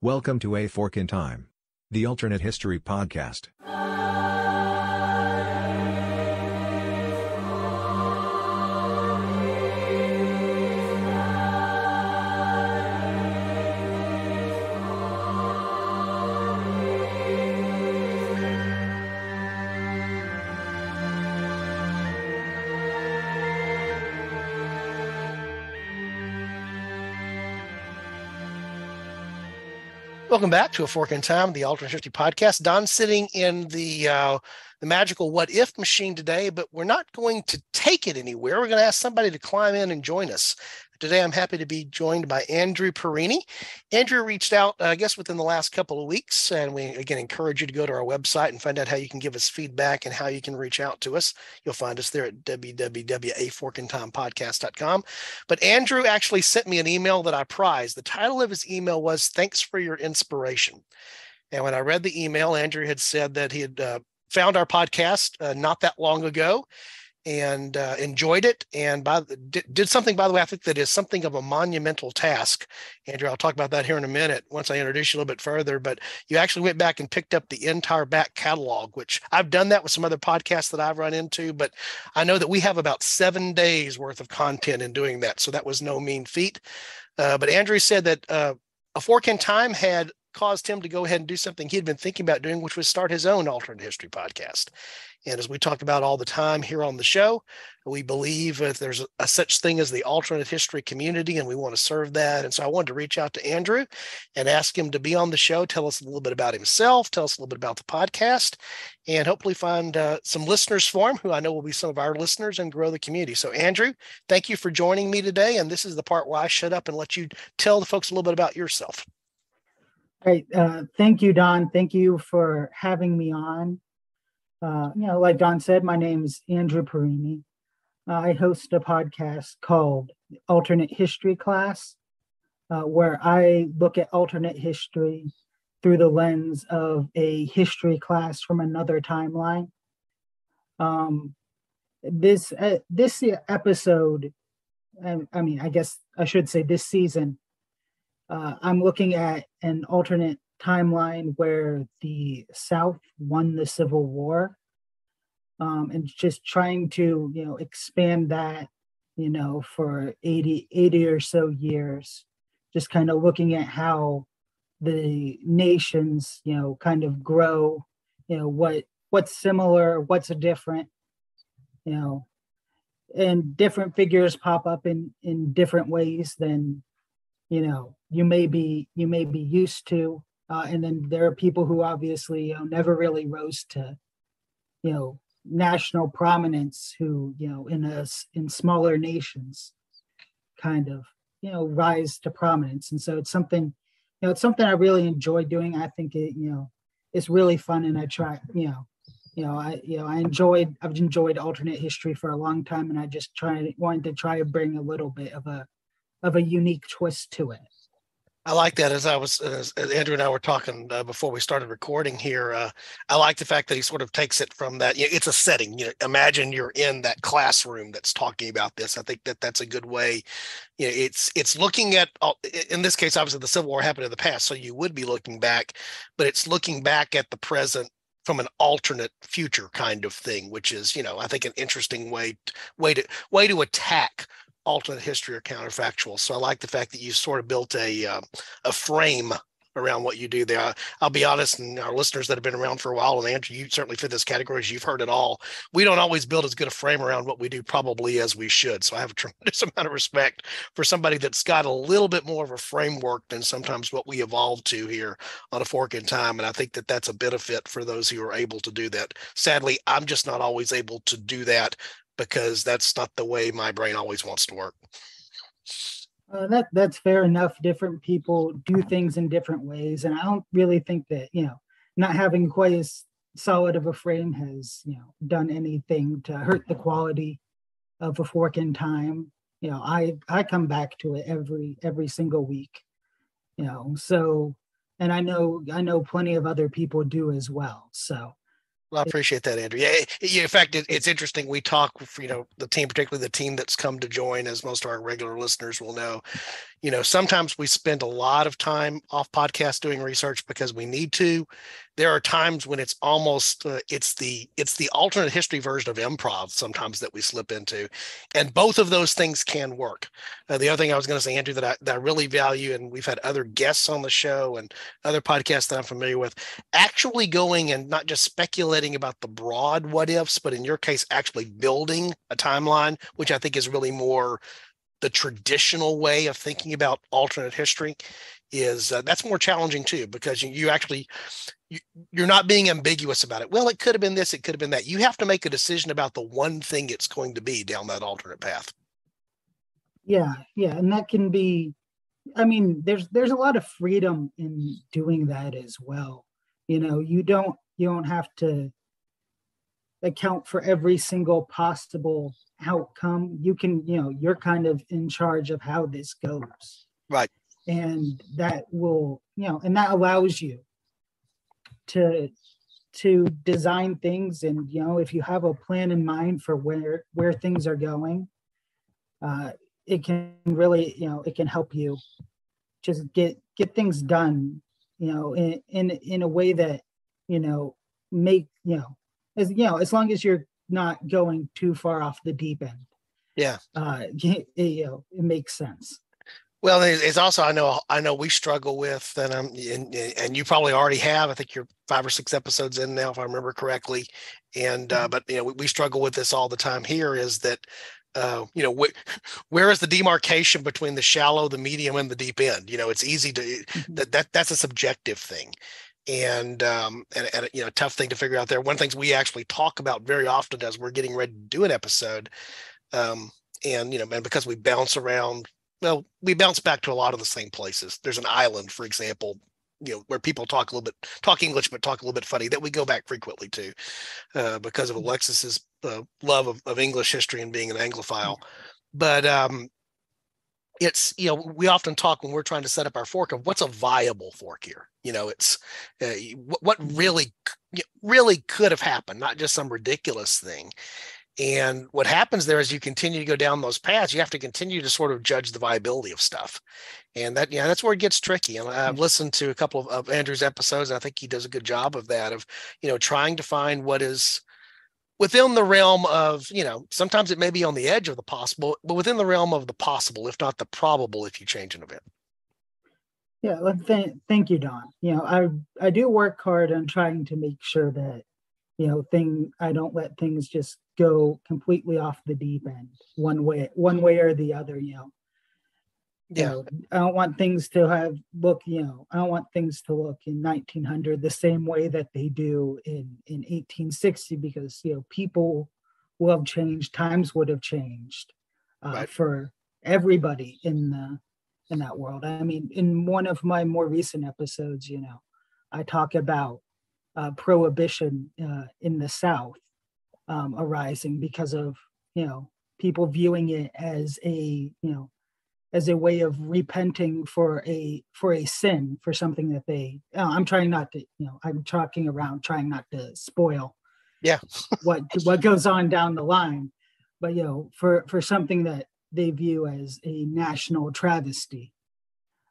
Welcome to A Fork in Time, the alternate history podcast. Welcome back to A Fork in Time, the Alternate History Podcast. Don sitting in the uh, the magical what if machine today, but we're not going to take it anywhere. We're going to ask somebody to climb in and join us. Today, I'm happy to be joined by Andrew Pierini. Andrew reached out, I guess, within the last couple of weeks, and we again encourage you to go to our website and find out how you can give us feedback and how you can reach out to us. You'll find us there at www.aforkintimepodcast.com. But Andrew actually sent me an email that I prize. The title of his email was "Thanks for your inspiration." And when I read the email, Andrew had said that he had uh, found our podcast uh, not that long ago and uh, enjoyed it. And by did, did, something by the way i think that is something of a monumental task. Andrew i'll talk about that here in a minute once i introduce you a little bit further but you actually went back and picked up the entire back catalog which i've done that with some other podcasts that i've run into but i know that we have about seven days worth of content in doing that so that was no mean feat. Uh, but andrew said that uh, a fork in time had caused him to go ahead and do something he'd been thinking about doing, which was start his own alternate history podcast. And as we talk about all the time here on the show, we believe that there's a, a, such thing as the alternate history community, and we want to serve that. And so I wanted to reach out to Andrew and ask him to be on the show, tell us a little bit about himself, tell us a little bit about the podcast, and hopefully find uh, some listeners for him who I know will be some of our listeners and grow the community. So, Andrew, thank you for joining me today. And this is the part where I shut up and let you tell the folks a little bit about yourself. Right. Uh, thank you, Don. Thank you for having me on. Uh, you know, like Don said, my name is Andrew Pierini. Uh, I host a podcast called Alternate History Class, uh, where I look at alternate history through the lens of a history class from another timeline. Um, this uh, this episode, I, I mean, I guess I should say this season uh, I'm looking at an alternate timeline where the South won the Civil War, um, and just trying to you know expand that you know for 80 80 or so years, just kind of looking at how the nations you know kind of grow, you know what what's similar, what's different, you know, and different figures pop up in in different ways than you know you may be you may be used to uh, and then there are people who obviously you know, never really rose to you know national prominence who you know in us in smaller nations kind of you know rise to prominence and so it's something you know it's something i really enjoy doing i think it you know it's really fun and i try you know you know i you know i enjoyed i've enjoyed alternate history for a long time and i just try wanted to try to bring a little bit of a of a unique twist to it. I like that. As I was, as Andrew and I were talking uh, before we started recording here, uh, I like the fact that he sort of takes it from that. You know, it's a setting. You know, imagine you're in that classroom that's talking about this. I think that that's a good way. You know, it's it's looking at. In this case, obviously, the Civil War happened in the past, so you would be looking back, but it's looking back at the present from an alternate future kind of thing, which is, you know, I think an interesting way way to way to attack alternate history or counterfactual. So I like the fact that you sort of built a uh, a frame around what you do there. I'll be honest, and our listeners that have been around for a while, and Andrew, you certainly fit this category as you've heard it all. We don't always build as good a frame around what we do, probably as we should. So I have a tremendous amount of respect for somebody that's got a little bit more of a framework than sometimes what we evolve to here on a fork in time. And I think that that's a benefit for those who are able to do that. Sadly, I'm just not always able to do that because that's not the way my brain always wants to work. Uh, that that's fair enough. Different people do things in different ways, and I don't really think that you know not having quite as solid of a frame has you know done anything to hurt the quality of a fork in time. You know, I I come back to it every every single week. You know, so and I know I know plenty of other people do as well. So well, I appreciate that, Andrew. Yeah, in fact, it, it's interesting. We talk, you know, the team, particularly the team that's come to join, as most of our regular listeners will know. You know sometimes we spend a lot of time off podcast doing research because we need to. There are times when it's almost uh, it's the it's the alternate history version of improv sometimes that we slip into and both of those things can work. Uh, the other thing i was going to say andrew that I, that I really value and we've had other guests on the show and other podcasts that i'm familiar with actually going and not just speculating about the broad what ifs but in your case actually building a timeline which i think is really more the traditional way of thinking about alternate history is uh, that's more challenging too because you, you actually you, you're not being ambiguous about it. Well it could have been this it could have been that. You have to make a decision about the one thing it's going to be down that alternate path. Yeah yeah and that can be i mean there's there's a lot of freedom in doing that as well. You know you don't you don't have to account for every single possible outcome you can you know you're kind of in charge of how this goes. Right. And that will you know and that allows you to to design things. And you know if you have a plan in mind for where where things are going uh it can really you know it can help you just get get things done you know in in in a way that you know make you know as you know as long as you're not going too far off the deep end. Yeah. Uh, you know, it makes sense. Well, it's also I know I know we struggle with, and I'm and, and you probably already have. I think you're five or six episodes in now, if I remember correctly. And uh, mm-hmm. but you know we, we, struggle with this all the time. Here is that uh, you know wh- where is the demarcation between the shallow, the medium, and the deep end? You know, it's easy to mm-hmm. that that that's a subjective thing and um, and, and you know tough thing to figure out there. One of the things we actually talk about very often as we're getting ready to do an episode, um, and you know, and because we bounce around, well, we bounce back to a lot of the same places. There's an island, for example, you know, where people talk a little bit talk English but talk a little bit funny that we go back frequently to, uh, because of mm-hmm. Alexis's uh, love of, of English history and being an Anglophile. But um, it's you know we often talk when we're trying to set up our fork of what's a viable fork here you know it's uh, what, really really could have happened not just some ridiculous thing and what happens there is you continue to go down those paths you have to continue to sort of judge the viability of stuff and that yeah that's where it gets tricky and i've mm. listened to a couple of, of andrew's episodes and i think he does a good job of that of you know trying to find what is within the realm of you know sometimes it may be on the edge of the possible but within the realm of the possible if not the probable if you change an event. Yeah well, th- thank you don. You know i i do work hard on trying to make sure that you know thing i don't let things just go completely off the deep end one way one way or the other you know yeah. know, I don't want things to have look, you know, I don't want things to look in 1900 the same way that they do in in 1860 because you know people will have changed, times would have changed uh, right. for everybody in the in that world. I mean, in one of my more recent episodes, you know, I talk about uh, prohibition uh, in the South um, arising because of you know people viewing it as a you know as a way of repenting for a for a sin for something that they uh, i'm trying not to you know i'm talking around trying not to spoil yeah. what what goes on down the line. But you know for for something that they view as a national travesty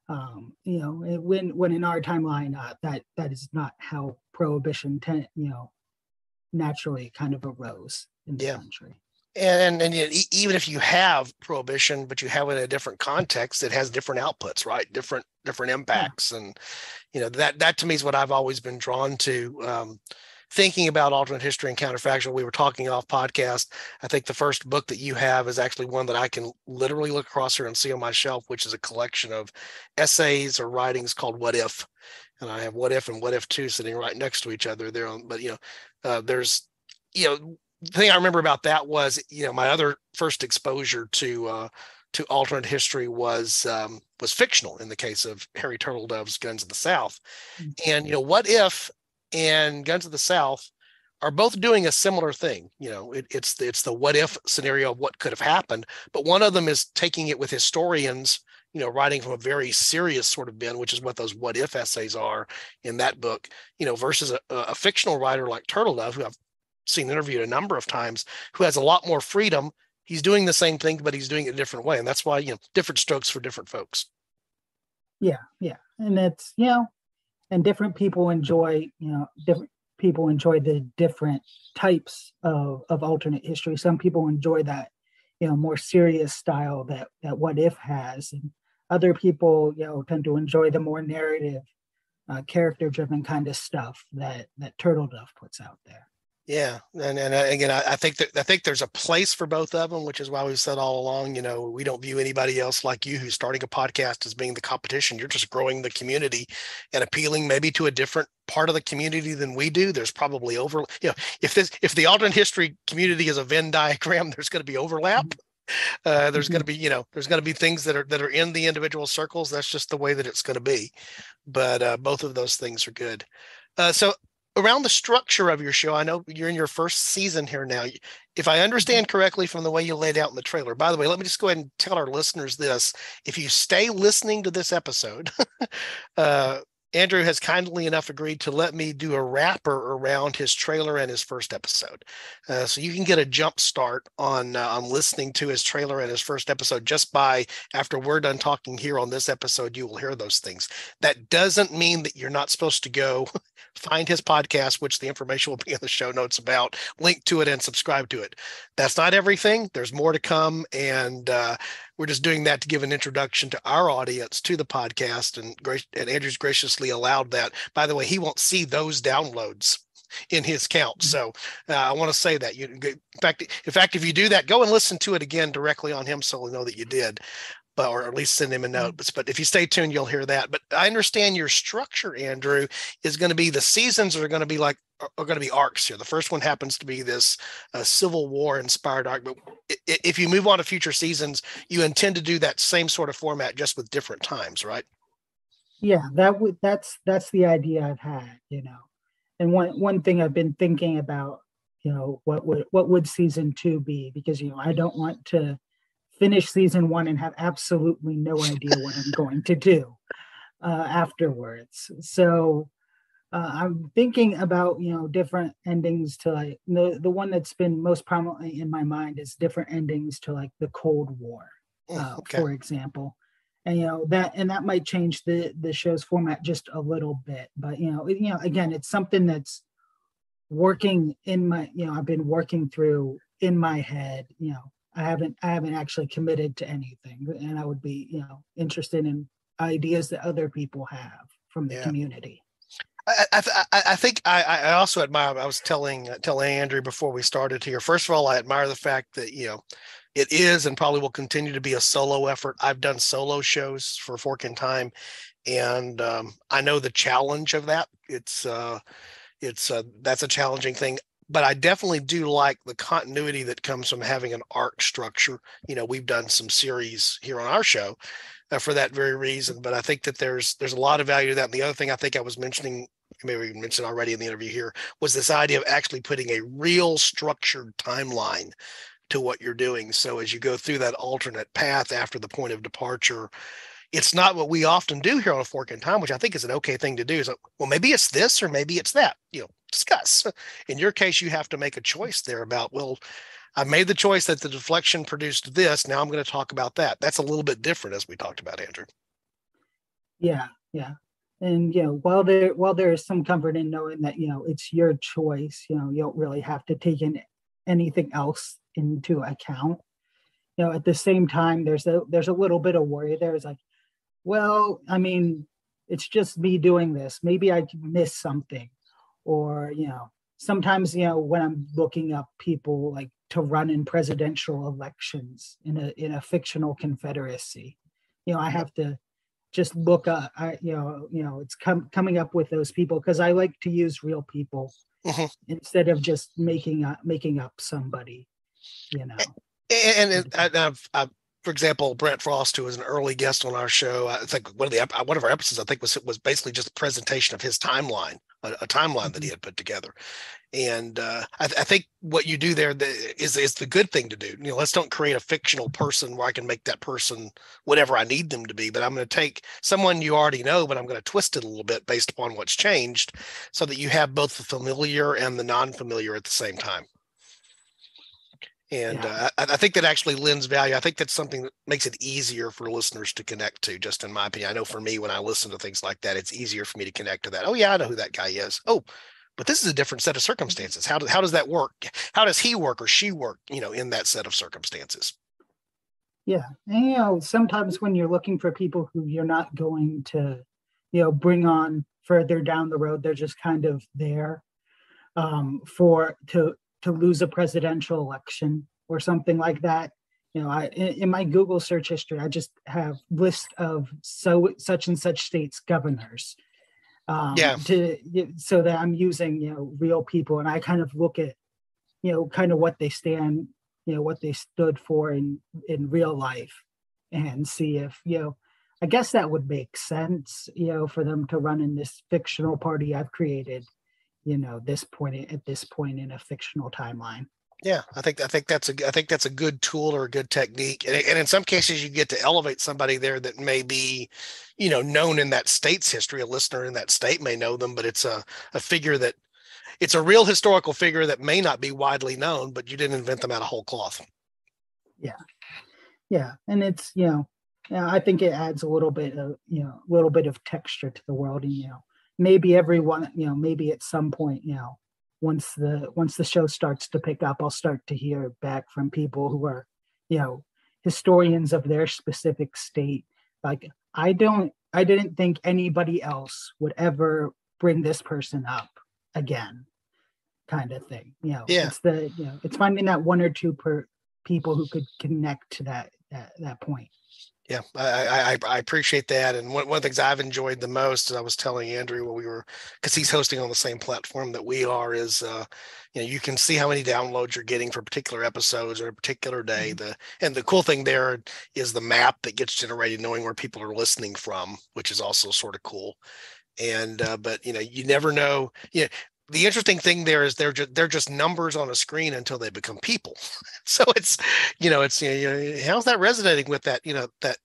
um you know when when in our timeline uh, that that is not how prohibition ten, you know naturally kind of arose in the yeah. country and and, and even if you have prohibition but you have it in a different context it has different outputs right? Different different impacts. Yeah. and you know that that to me is what i've always been drawn to um, thinking about alternate history and counterfactual. We were talking off podcast. I think the first book that you have is actually one that i can literally look across here and see on my shelf which is a collection of essays or writings called what if. And i have what if and what if two sitting right next to each other there on but you know uh, there's you know the thing I remember about that was, you know, my other first exposure to uh, to alternate history was um, was fictional in the case of Harry Turtledove's Guns of the South. Mm-hmm. And you know, what if and Guns of the South are both doing a similar thing. You know, it, it's it's the what if scenario of what could have happened, but one of them is taking it with historians. You know, writing from a very serious sort of bent, which is what those what if essays are in that book. You know, versus a, a fictional writer like Turtledove, who I've seen interviewed a number of times who has a lot more freedom. He's doing the same thing, but he's doing it a different way. And that's why, you know, different strokes for different folks. Yeah, yeah, and it's you know, and different people enjoy you know different people enjoy the different types of of alternate history. Some people enjoy that you know more serious style that that What If has, and other people you know tend to enjoy the more narrative, uh, character driven kind of stuff that that Turtledove puts out there. Yeah, and and uh, again, I, I, think that I think there's a place for both of them, which is why we've said all along. You know, we don't view anybody else like you who's starting a podcast as being the competition. You're just growing the community and appealing maybe to a different part of the community than we do. There's probably over. You know, if this if the alternate history community is a Venn diagram, there's going to be overlap. Mm-hmm. Uh, there's going to mm-hmm. be, you know, there's going to be things that are that are in the individual circles. That's just the way that it's going to be. But uh, both of those things are good. Uh, so around the structure of your show, I know you're in your first season here now. If I understand mm-hmm. correctly from the way you laid out in the trailer, by the way, let me just go ahead and tell our listeners this. If you stay listening to this episode, uh, Andrew has kindly enough agreed to let me do a wrapper around his trailer and his first episode, uh, so you can get a jump start on uh, on listening to his trailer and his first episode just by after we're done talking here on this episode. You will hear those things. That doesn't mean that you're not supposed to go find his podcast, which the information will be in the show notes about, link to it, and subscribe to it. That's not everything. There's more to come, and uh, we're just doing that to give an introduction to our audience to the podcast and, and andrew's graciously allowed that by the way he won't see those downloads in his count mm-hmm. so uh, i want to say that you in fact in fact if you do that go and listen to it again directly on him so we know that you did but or at least send him a note. Mm-hmm. But if you stay tuned, you'll hear that. But I understand your structure, Andrew, is going to be the seasons are going to be like are going to be arcs here. The first one happens to be this uh, Civil War inspired arc, but if you move on to future seasons, you intend to do that same sort of format just with different times, right? Yeah, that would that's that's the idea I've had, you know. And one one thing I've been thinking about, you know, what would what would season two be? Because you know, I don't want to finish season one and have absolutely no idea what I'm going to do uh, afterwards. So uh, I'm thinking about you know different endings to like the the one that's been most prominently in my mind is different endings to like the Cold War, oh, uh, okay. for example, and you know that and that might change the the show's format just a little bit, but you know you know again it's something that's working in my you know I've been working through in my head you know I haven't I haven't actually committed to anything, and I would be you know interested in ideas that other people have from the yeah. community. I, I, I, think I, I also admire. I was telling uh, telling Andrew before we started here. First of all, I admire the fact that you know it is and probably will continue to be a solo effort. I've done solo shows for Fork in Time, and um, I know the challenge of that. It's uh, it's uh, that's a challenging thing. But I definitely do like the continuity that comes from having an arc structure. You know, we've done some series here on our show uh, for that very reason. But I think that there's there's a lot of value to that. And the other thing I think I was mentioning maybe we mentioned already in the interview here was this idea of actually putting a real structured timeline to what you're doing. So as you go through that alternate path after the point of departure, it's not what we often do here on a fork in time, which I think is an okay thing to do. Is like, well, maybe it's this or maybe it's that. You know, discuss. In your case, you have to make a choice there about, well, I made the choice that the deflection produced this. Now I'm going to talk about that. That's a little bit different, as we talked about, Andrew. Yeah, yeah and you know while there while there is some comfort in knowing that you know it's your choice you know you don't really have to take in anything else into account. You know at the same time there's a there's a little bit of worry there's like well i mean it's just me doing this. Maybe i miss something. Or you know sometimes you know when i'm looking up people like to run in presidential elections in a in a fictional confederacy you know i have to just look up I, you know you know it's com- coming up with those people because i like to use real people mm-hmm. instead of just making up making up somebody you know and, and, and I've, I've, for example brent frost who was an early guest on our show i think one of the one of our episodes i think was was basically just a presentation of his timeline a, a timeline that he mm-hmm. had put together and uh, I, I, think what you do there is is the good thing to do. You know, let's don't create a fictional person where I can make that person whatever I need them to be. But I'm going to take someone you already know, but I'm going to twist it a little bit based upon what's changed, so that you have both the familiar and the non-familiar at the same time. And Yeah. uh, I, I think that actually lends value. I think that's something that makes it easier for listeners to connect to, just in my opinion. I know for me, when I listen to things like that, it's easier for me to connect to that. Oh, yeah, I know who that guy is. Oh, but this is a different set of circumstances. How, do, how does that work? How does he work or she work, you know, in that set of circumstances? Yeah. And, you know, sometimes when you're looking for people who you're not going to, you know, bring on further down the road, they're just kind of there um, for to to lose a presidential election or something like that. You know, I in, my Google search history, I just have list of so such and such states governors. Um, Yeah. To so that I'm using you know real people, and I kind of look at you know kind of what they stand you know what they stood for in in real life and see if you know i guess that would make sense you know for them to run in this fictional party i've created you know this point at this point in a fictional timeline Yeah, I think I think that's a I think that's a good tool or a good technique, and, and in some cases you get to elevate somebody there that may be, you know, known in that state's history. A listener in that state may know them, but it's a a figure that it's a real historical figure that may not be widely known, but you didn't invent them out of whole cloth. yeah Yeah. and it's you know yeah, i think it adds a little bit of you know a little bit of texture to the world and you know maybe everyone you know maybe at some point you know once the once the show starts to pick up i'll start to hear back from people who are you know historians of their specific state. Like i don't i didn't think anybody else would ever bring this person up again kind of thing you know. Yeah. it's the you know it's finding that one or two per people who could connect to that that, that point Yeah, I, I I- I appreciate that. And one, one of the things I've enjoyed the most, I was telling Andrew when we were, because he's hosting on the same platform that we are, is uh, you know you can see how many downloads you're getting for particular episodes or a particular day. The and the cool thing there is the map that gets generated, knowing where people are listening from, which is also sort of cool. And uh, but you know you never know. Yeah, the interesting thing there is they're just they're just numbers on a screen until they become people. so it's you know it's you know, you know, how's that resonating with that you know that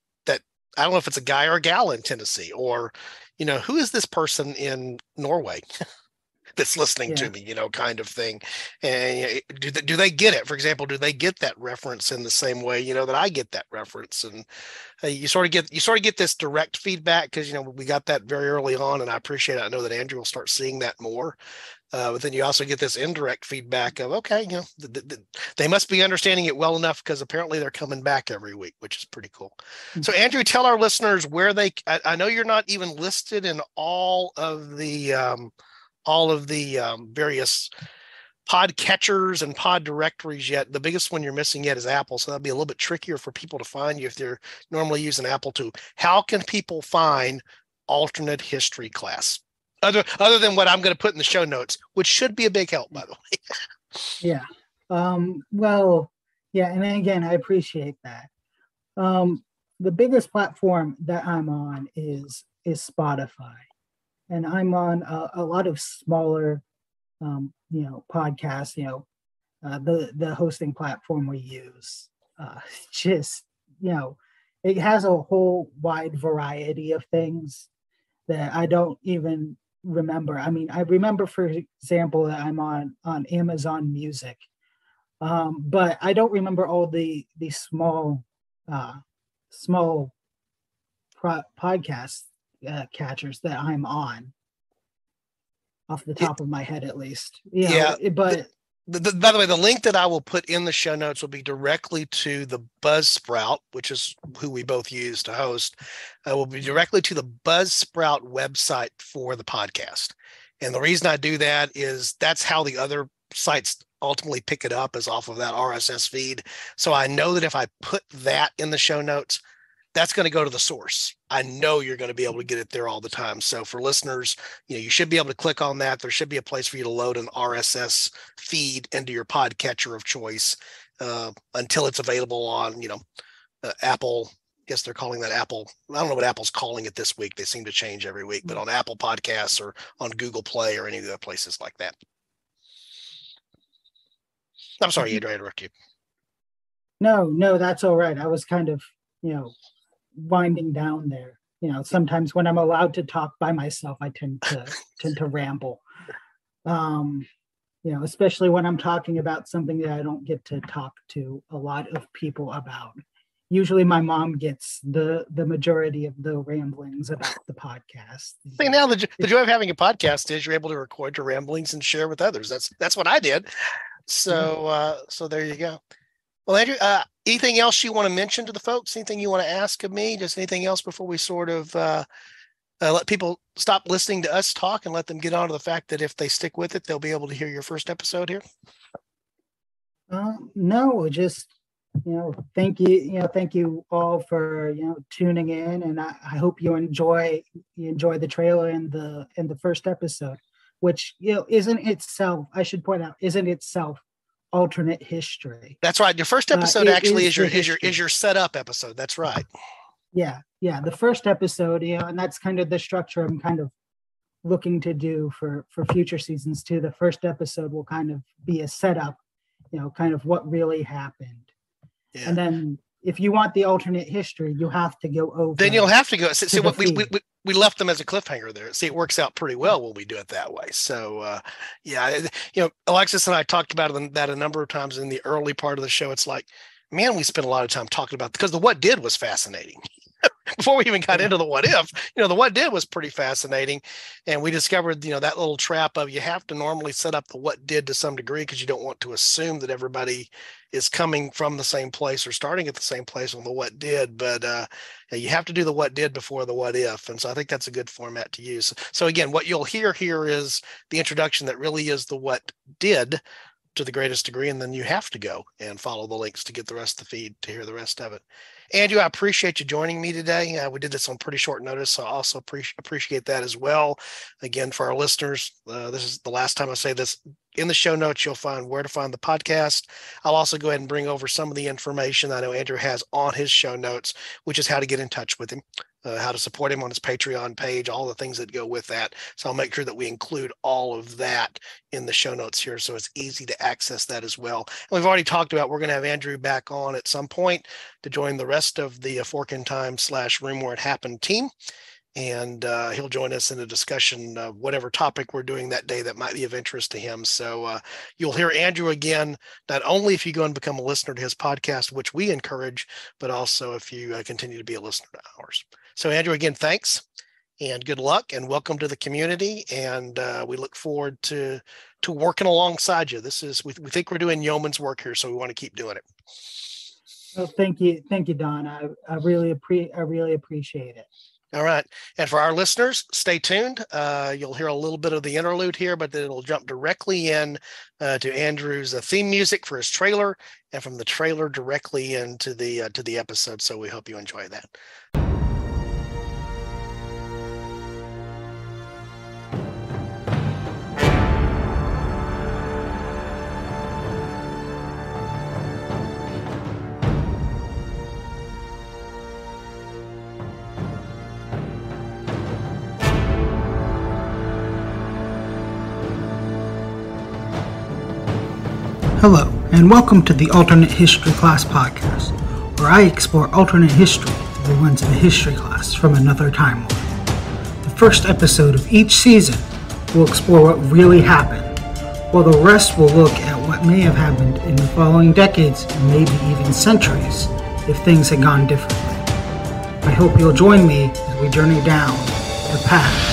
I don't know if it's a guy or a gal in Tennessee or you know who is this person in Norway that's listening Yeah. to me you know kind of thing and do they, do they get it for example do they get that reference in the same way you know that I get that reference and uh, you sort of get you sort of get this direct feedback because you know we got that very early on and I appreciate it I know that Andrew will start seeing that more uh, but then you also get this indirect feedback of okay, you know, th- th- th- they must be understanding it well enough because apparently they're coming back every week, which is pretty cool. Mm. So, Andrew, tell our listeners where they. I, I know you're not even listed in all of the um, all of the um, various pod catchers and pod directories yet. The biggest one you're missing yet is Apple, so that'd be a little bit trickier for people to find you if they're normally using Apple too. How can people find alternate history class? Other, other than what I'm going to put in the show notes, which should be a big help, by the way. Yeah. Um, well, yeah, and again, I appreciate that. Um, the biggest platform that I'm on is is Spotify, and I'm on a, a lot of smaller, um, you know, podcasts. You know, uh, the the hosting platform we use, uh, just you know, it has a whole wide variety of things that I don't even remember. I mean, I remember, for example, that I'm on on Amazon Music, um, but I don't remember all the the small uh, small pro- podcast uh, catchers that I'm on. Off the Yeah. top of my head, at least. You know, Yeah, but The, the- by the way, the link that I will put in the show notes will be directly to the Buzzsprout, which is who we both use to host. Uh, will be directly to the Buzzsprout website for the podcast. And the reason I do that is that's how the other sites ultimately pick it up is off of that RSS feed. So I know that if I put that in the show notes, that's going to go to the source. I know you're going to be able to get it there all the time. So for listeners, you know, you should be able to click on that. There should be a place for you to load an RSS feed into your podcatcher of choice uh, until it's available on, you know, uh, Apple. I guess they're calling that Apple. I don't know what Apple's calling it this week. They seem to change every week, but on Apple Podcasts or on Google Play or any of the other places like that. I'm sorry, Andrew, I interrupt you. no, no, that's all right. I was kind of, you know, winding down there. You know, sometimes when I'm allowed to talk by myself, I tend to tend to ramble. Um, you know, especially when I'm talking about something that I don't get to talk to a lot of people about. Usually, my mom gets the the majority of the ramblings about the podcast. See, now the, the joy of having a podcast is you're able to record your ramblings and share with others. That's that's what I did. So uh, so there you go. Well, Andrew, uh, anything else you want to mention to the folks? Anything you want to ask of me? Just anything else before we sort of uh, uh, let people stop listening to us talk and let them get on to the fact that if they stick with it, they'll be able to hear your first episode here? Uh, no, just you know, thank you, you know, thank you all for you know tuning in, and I, I hope you enjoy you enjoy the trailer and the and the first episode, which you know isn't itself. I should point out, isn't itself alternate history. That's right. Your first uh, episode uh, actually is, is your is your is your setup episode. That's right. Yeah, yeah. The first episode, you know, and that's kind of the structure I'm kind of looking to do for for future seasons too. The first episode will kind of be a setup, you know, kind of what really happened. Yeah. And then if you want the alternate history, you have to go over. Then you'll have to go. See, see what we, we, we left them as a cliffhanger there. See, it works out pretty well when we do it that way. So, uh, yeah, you know, Alexis and I talked about that a number of times in the early part of the show. It's like, man, we spent a lot of time talking about because the what did was fascinating. before we even got into the what if, you know, the what did was pretty fascinating. And we discovered, you know, that little trap of you have to normally set up the what did to some degree because you don't want to assume that everybody is coming from the same place or starting at the same place on the what did. But uh, you have to do the what did before the what if. And so I think that's a good format to use. So again, what you'll hear here is the introduction that really is the what did to the greatest degree. And then you have to go and follow the links to get the rest of the feed to hear the rest of it. Andrew, I appreciate you joining me today. Uh, we did this on pretty short notice, so I also appreciate appreciate that as well. Again, for our listeners, uh, this is the last time I say this. In the show notes, you'll find where to find the podcast. I'll also go ahead and bring over some of the information I know Andrew has on his show notes, which is how to get in touch with him uh, how to support him on his Patreon page, all the things that go with that. So I'll make sure that we include all of that in the show notes here so it's easy to access that as well. And we've already talked about we're going to have Andrew back on at some point to join the rest of the uh, Fork in Time slash Room Where It Happened team and uh, he'll join us in a discussion of whatever topic we're doing that day that might be of interest to him. So uh, you'll hear Andrew again, not only if you go and become a listener to his podcast, which we encourage, but also if you uh, continue to be a listener to ours. So, Andrew, again, thanks and good luck and welcome to the community. And uh, we look forward to to working alongside you. This is we, we think we're doing yeoman's work here, so we want to keep doing it. Well, thank you, thank you, Don. I, I really appreciate I really appreciate it. All right. And for our listeners, stay tuned. Uh, you'll hear a little bit of the interlude here, but then it'll jump directly in uh, to Andrew's uh, theme music for his trailer, and from the trailer directly into the uh, to the episode. So we hope you enjoy that. Hello, and welcome to the Alternate History Class podcast, where I explore alternate history through the lens of a history class from another timeline. The first episode of each season will explore what really happened, while the rest will look at what may have happened in the following decades and maybe even centuries if things had gone differently. I hope you'll join me as we journey down the path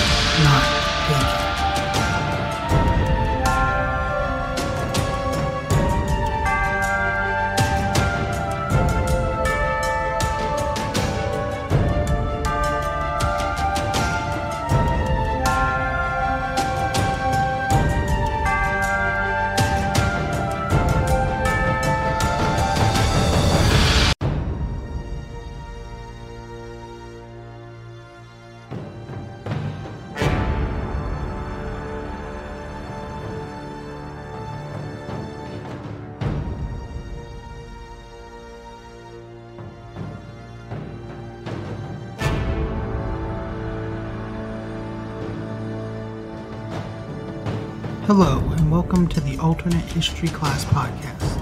Hello, and welcome to the Alternate History Class podcast.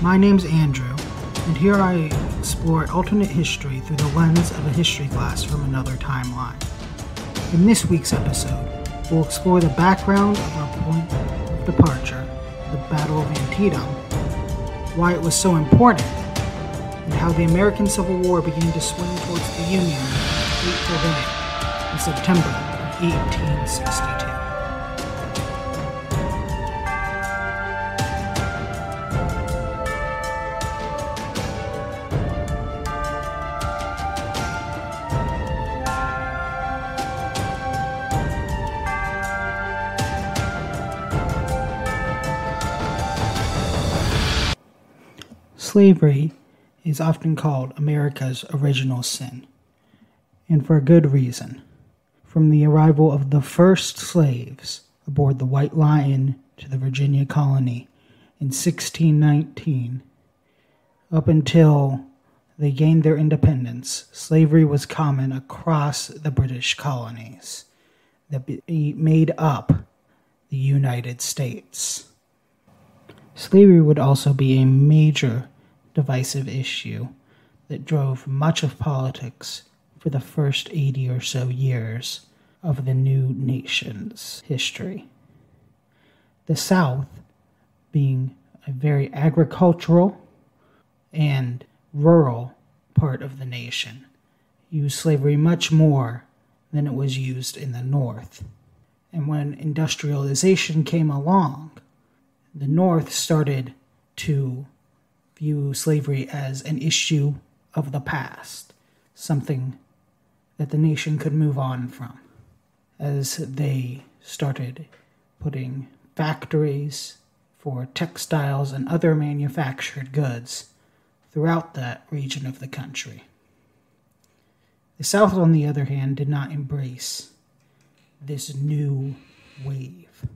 My name's Andrew, and here I explore alternate history through the lens of a history class from another timeline. In this week's episode, we'll explore the background of our point of departure, the Battle of Antietam, why it was so important, and how the American Civil War began to swing towards the Union fateful day in September of 1862. Slavery is often called America's original sin, and for a good reason. From the arrival of the first slaves aboard the White Lion to the Virginia colony in 1619, up until they gained their independence, slavery was common across the British colonies that made up the United States. Slavery would also be a major divisive issue that drove much of politics for the first 80 or so years of the new nation's history. The South, being a very agricultural and rural part of the nation, used slavery much more than it was used in the North. And when industrialization came along, the North started to view slavery as an issue of the past, something that the nation could move on from. As they started putting factories for textiles and other manufactured goods throughout that region of the country. The South, on the other hand, did not embrace this new wave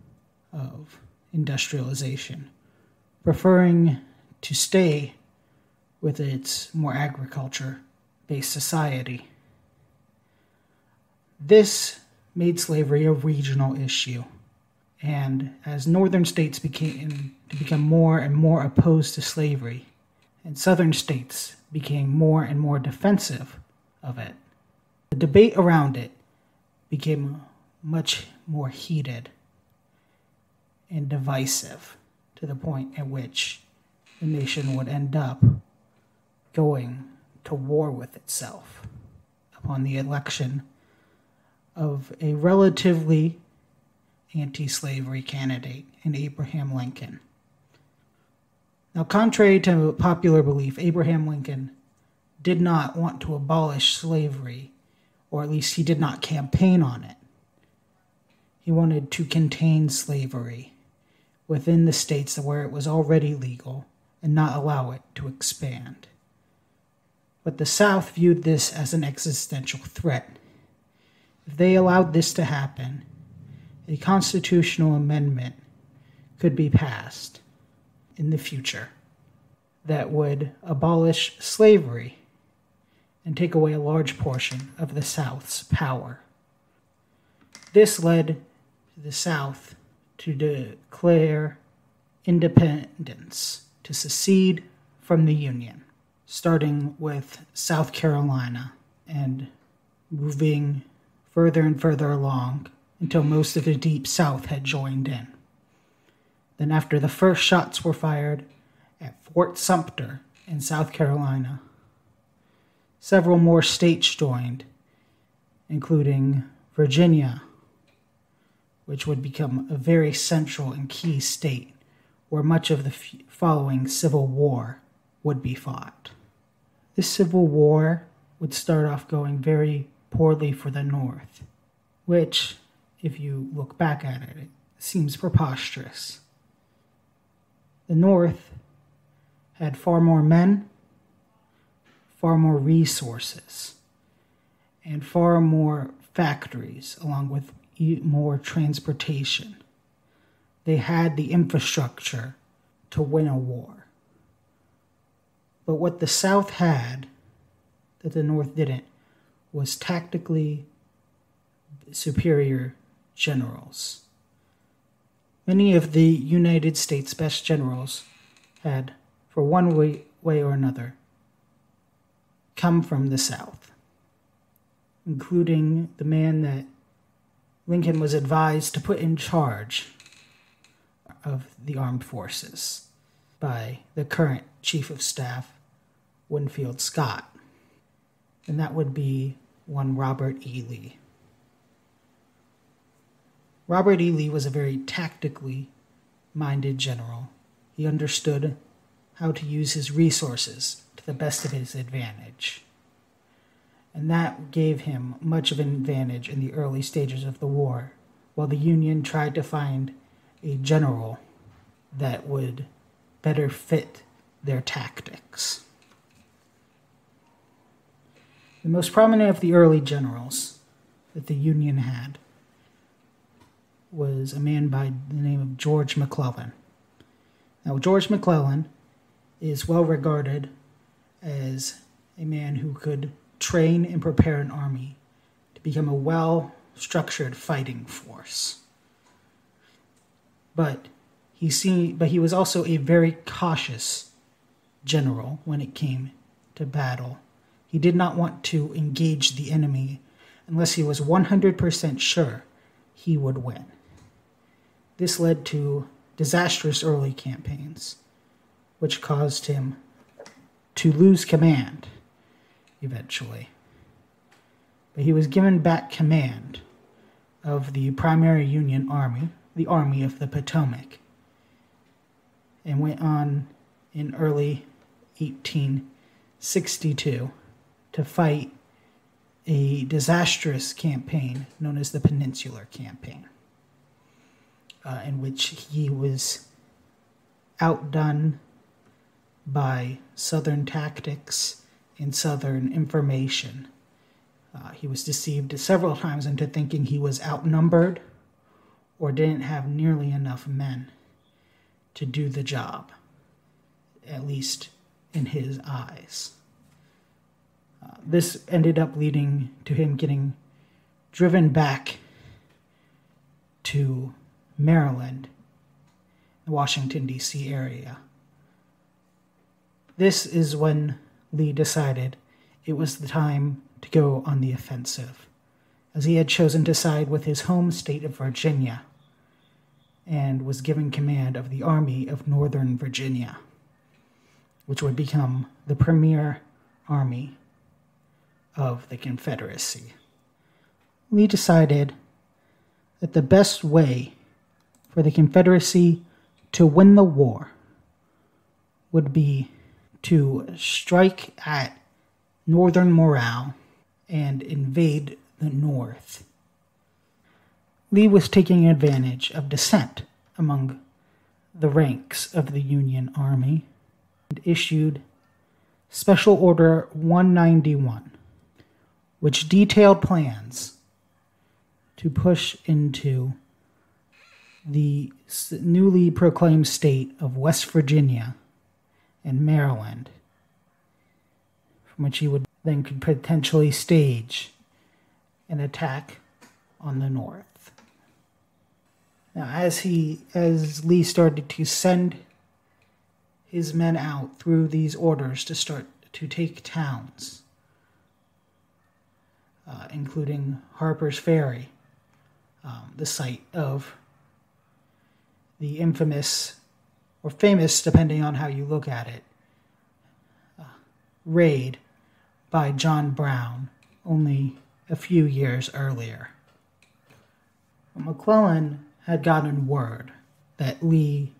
of industrialization, preferring to stay with its more agriculture based society. This made slavery a regional issue, and as northern states became to become more and more opposed to slavery, and southern states became more and more defensive of it, the debate around it became much more heated and divisive to the point at which the nation would end up going to war with itself upon the election of a relatively anti slavery candidate in Abraham Lincoln. Now, contrary to popular belief, Abraham Lincoln did not want to abolish slavery, or at least he did not campaign on it. He wanted to contain slavery within the states where it was already legal and not allow it to expand. But the South viewed this as an existential threat. If they allowed this to happen, a constitutional amendment could be passed in the future that would abolish slavery and take away a large portion of the South's power. This led the South to declare independence to secede from the Union, starting with South Carolina and moving further and further along until most of the Deep South had joined in. Then, after the first shots were fired at Fort Sumter in South Carolina, several more states joined, including Virginia, which would become a very central and key state where much of the f- following Civil War would be fought. This Civil War would start off going very poorly for the North, which, if you look back at it, it seems preposterous. The North had far more men, far more resources, and far more factories, along with more transportation they had the infrastructure to win a war. But what the South had that the North didn't was tactically superior generals. Many of the United States' best generals had, for one way, way or another, come from the South, including the man that Lincoln was advised to put in charge of the armed forces by the current Chief of Staff, Winfield Scott. And that would be one Robert E. Lee. Robert E. Lee was a very tactically minded general. He understood how to use his resources to the best of his advantage. And that gave him much of an advantage in the early stages of the war, while the Union tried to find a general that would better fit their tactics. The most prominent of the early generals that the Union had was a man by the name of George McClellan. Now, George McClellan is well regarded as a man who could train and prepare an army to become a well structured fighting force. But he seen, but he was also a very cautious general when it came to battle. He did not want to engage the enemy unless he was 100% sure he would win. This led to disastrous early campaigns, which caused him to lose command eventually. But he was given back command of the primary Union Army, the Army of the Potomac, and went on in early 1862 to fight a disastrous campaign known as the Peninsular Campaign uh, in which he was outdone by Southern tactics and Southern information. Uh, he was deceived several times into thinking he was outnumbered or didn't have nearly enough men to do the job, at least in his eyes. Uh, this ended up leading to him getting driven back to Maryland, the Washington, D.C. area. This is when Lee decided it was the time to go on the offensive, as he had chosen to side with his home state of Virginia and was given command of the Army of Northern Virginia, which would become the premier army of the Confederacy. Lee decided that the best way for the Confederacy to win the war would be to strike at northern morale and invade the North. Lee was taking advantage of dissent among the ranks of the Union Army and issued Special Order 191, which detailed plans to push into the newly proclaimed state of West Virginia and Maryland, from which he would then could potentially stage an attack on the north. Now, as he as Lee started to send his men out through these orders to start to take towns, uh, including Harper's Ferry, um, the site of the infamous, or famous depending on how you look at it, uh, raid by John Brown only a few years earlier. McClellan had gotten word that Lee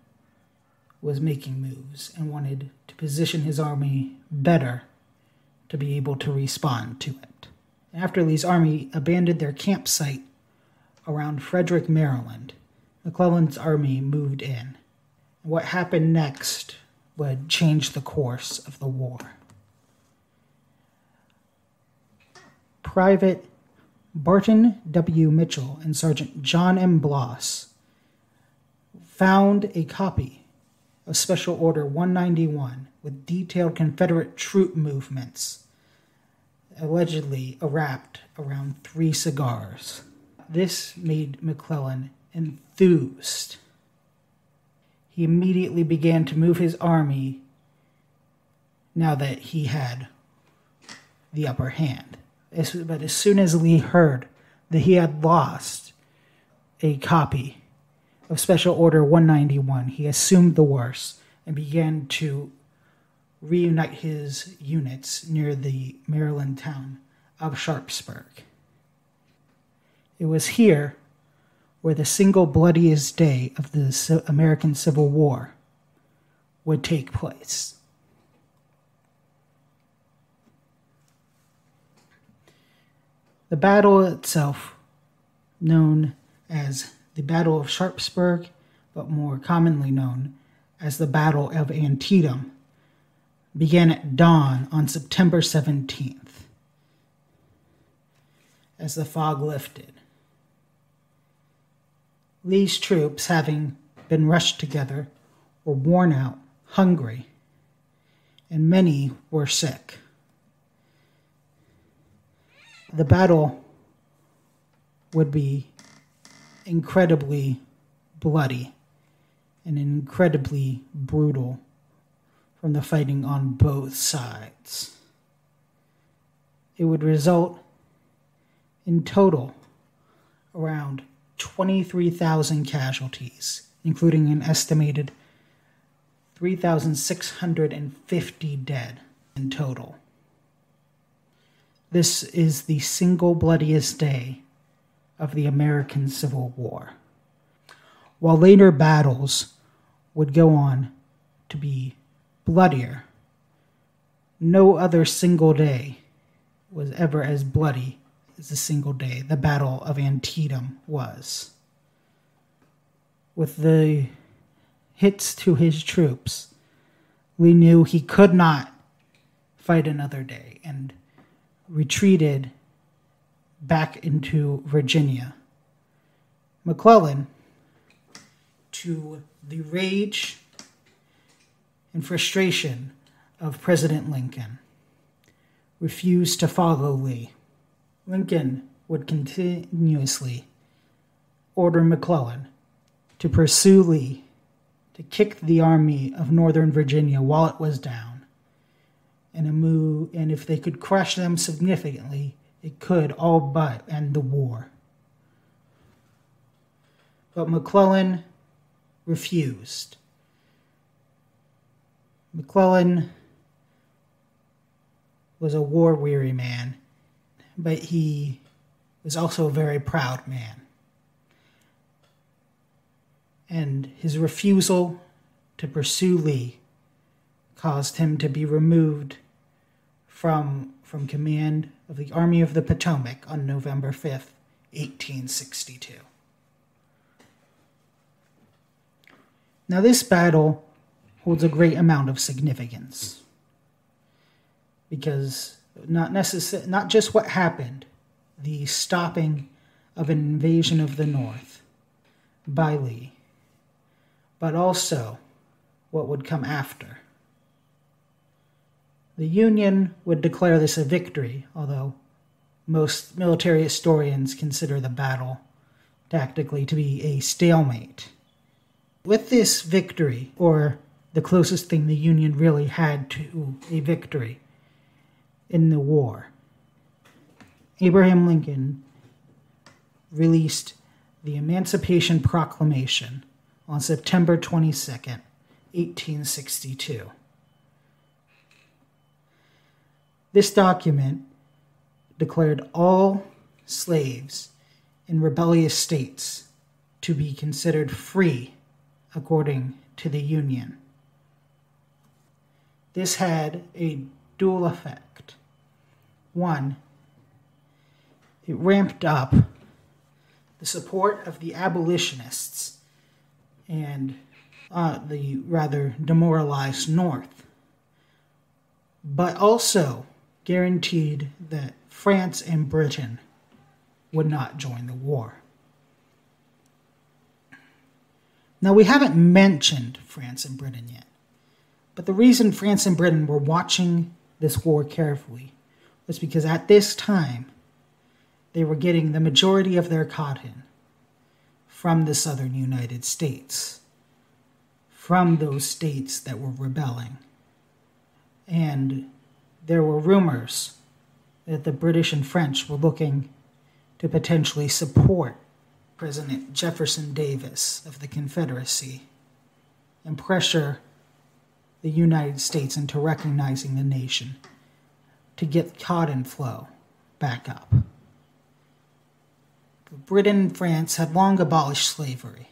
was making moves and wanted to position his army better to be able to respond to it. After Lee's army abandoned their campsite around Frederick, Maryland, McClellan's army moved in. What happened next would change the course of the war. Private Barton W. Mitchell and Sergeant John M. Bloss found a copy of Special Order 191 with detailed Confederate troop movements, allegedly wrapped around three cigars. This made McClellan enthused. He immediately began to move his army now that he had the upper hand. But as soon as Lee heard that he had lost a copy of Special Order 191, he assumed the worst and began to reunite his units near the Maryland town of Sharpsburg. It was here where the single bloodiest day of the American Civil War would take place. The battle itself, known as the Battle of Sharpsburg, but more commonly known as the Battle of Antietam, began at dawn on September 17th. As the fog lifted, Lee's troops, having been rushed together, were worn out, hungry, and many were sick. The battle would be incredibly bloody and incredibly brutal from the fighting on both sides. It would result in total around 23,000 casualties, including an estimated 3,650 dead in total. This is the single bloodiest day of the American Civil War. While later battles would go on to be bloodier, no other single day was ever as bloody as the single day the Battle of Antietam was. With the hits to his troops, we knew he could not fight another day and retreated back into Virginia. McClellan, to the rage and frustration of President Lincoln, refused to follow Lee. Lincoln would continuously order McClellan to pursue Lee, to kick the Army of Northern Virginia while it was down, and, a move, and if they could crush them significantly, it could all but end the war. But McClellan refused. McClellan was a war weary man, but he was also a very proud man. And his refusal to pursue Lee caused him to be removed from, from command of the Army of the Potomac on November 5th, 1862. Now, this battle holds a great amount of significance because not necess- not just what happened, the stopping of an invasion of the North by Lee, but also what would come after. The Union would declare this a victory, although most military historians consider the battle tactically to be a stalemate. With this victory, or the closest thing the Union really had to a victory in the war, Abraham Lincoln released the Emancipation Proclamation on September 22, 1862. This document declared all slaves in rebellious states to be considered free according to the Union. This had a dual effect. One, it ramped up the support of the abolitionists and uh, the rather demoralized North, but also guaranteed that France and Britain would not join the war. Now, we haven't mentioned France and Britain yet, but the reason France and Britain were watching this war carefully was because at this time they were getting the majority of their cotton from the southern United States, from those states that were rebelling. And there were rumors that the British and French were looking to potentially support President Jefferson Davis of the Confederacy and pressure the United States into recognizing the nation to get cotton flow back up. But Britain and France had long abolished slavery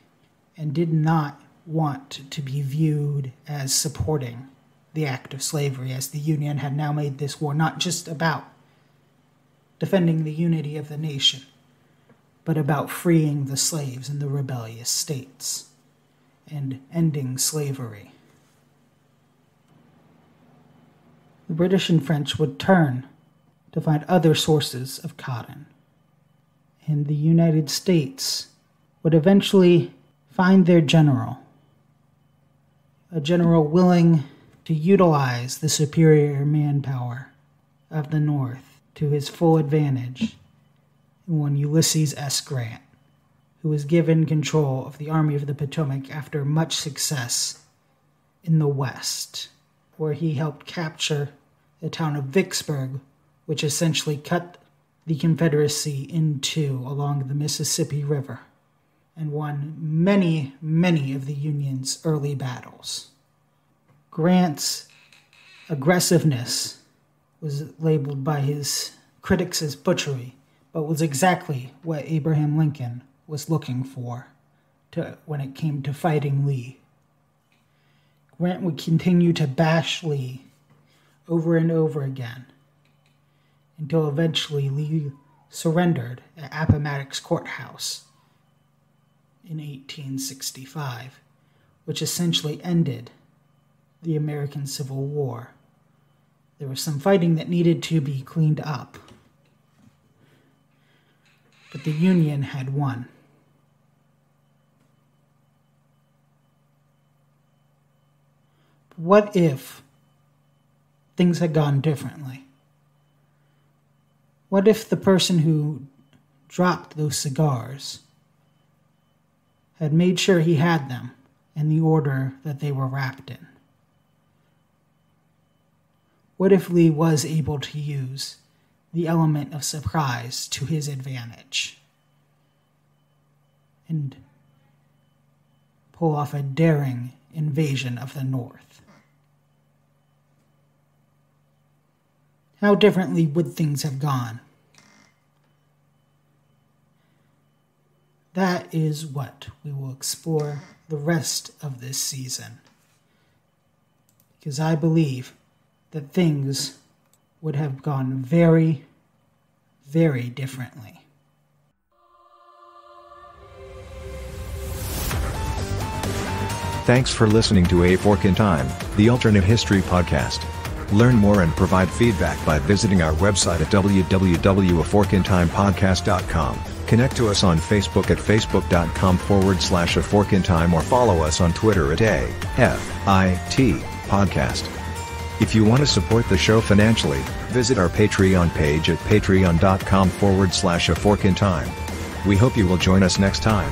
and did not want to be viewed as supporting the act of slavery, as the Union had now made this war not just about defending the unity of the nation, but about freeing the slaves in the rebellious states and ending slavery. The British and French would turn to find other sources of cotton, and the United States would eventually find their general, a general willing to utilize the superior manpower of the North to his full advantage, one Ulysses S. Grant, who was given control of the Army of the Potomac after much success in the West, where he helped capture the town of Vicksburg, which essentially cut the Confederacy in two along the Mississippi River and won many, many of the Union's early battles. Grant's aggressiveness was labeled by his critics as butchery, but was exactly what Abraham Lincoln was looking for to, when it came to fighting Lee. Grant would continue to bash Lee over and over again until eventually Lee surrendered at Appomattox Courthouse in 1865, which essentially ended the American Civil War. There was some fighting that needed to be cleaned up, but the Union had won. What if things had gone differently? What if the person who dropped those cigars had made sure he had them in the order that they were wrapped in? What if Lee was able to use the element of surprise to his advantage and pull off a daring invasion of the North? How differently would things have gone? That is what we will explore the rest of this season. Because I believe that things would have gone very, very differently. Thanks for listening to A Fork in Time, the alternate history podcast. Learn more and provide feedback by visiting our website at www.aforkintimepodcast.com. Connect to us on Facebook at facebook.com forward slash a fork in time or follow us on Twitter at A F I T podcast. If you want to support the show financially, visit our Patreon page at patreon.com forward slash a fork in time. We hope you will join us next time.